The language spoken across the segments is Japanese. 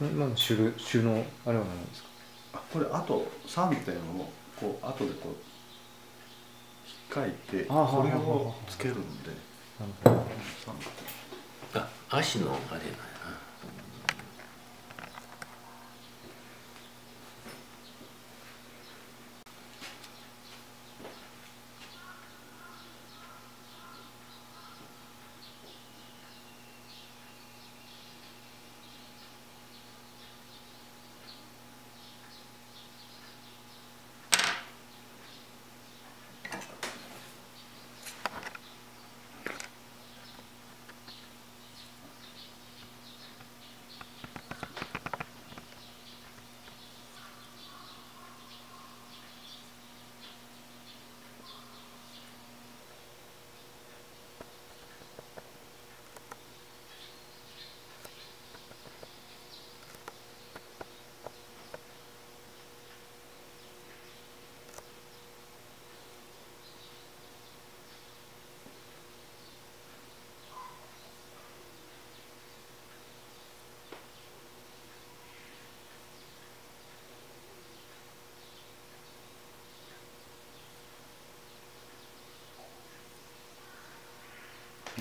今の種類種のあれは何ですか？あこれあと3点をこう後でこう引っかいてこれをつけるんで。あ足のあれ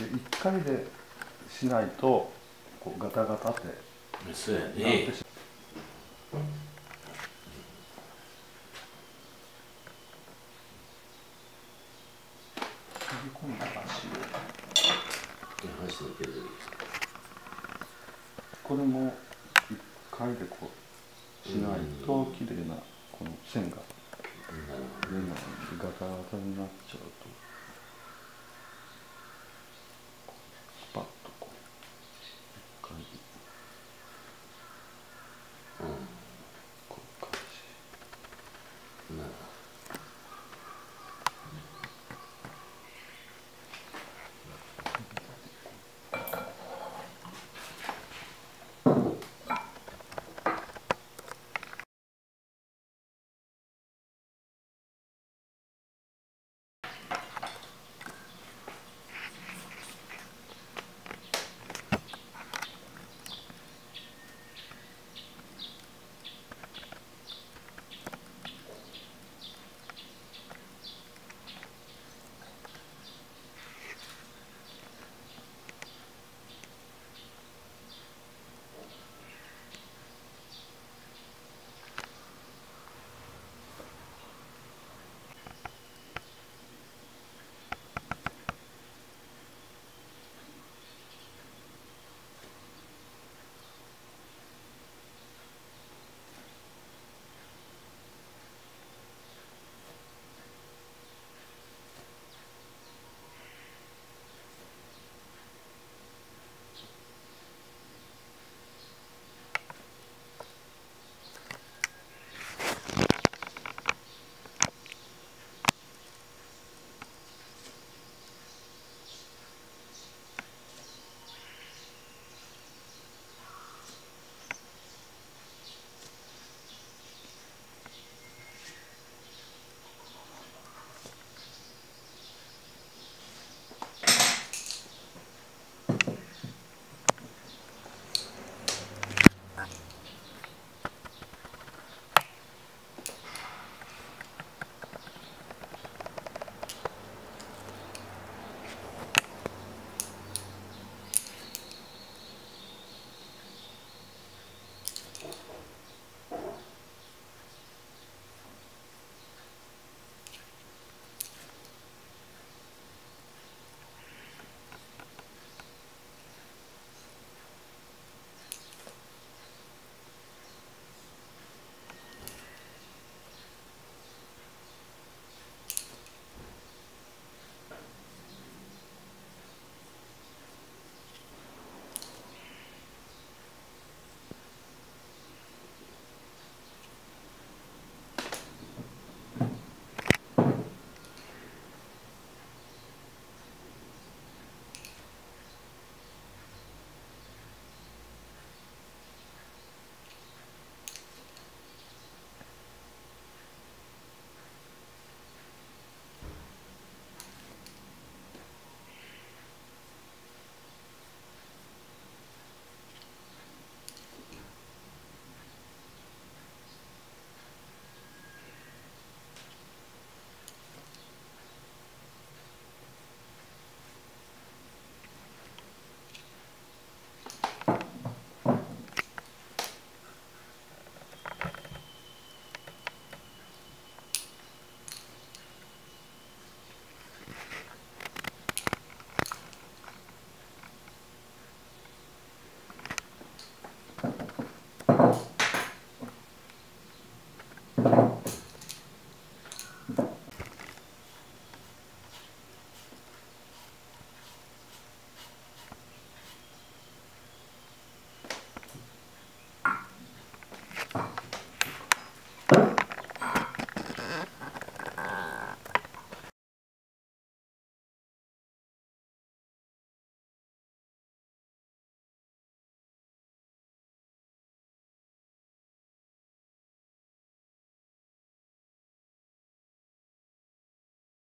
1回でしないとこうガタガタって。そうやね。これも1回でこうしないと綺麗なこの線が。出ないんでガタガタになっちゃうと。